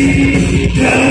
Freedom.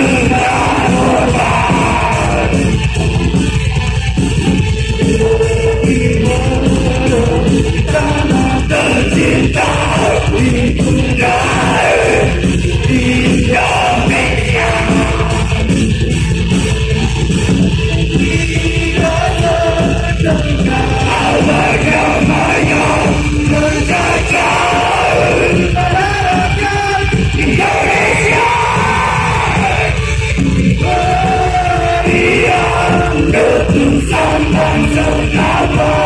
to someone to help.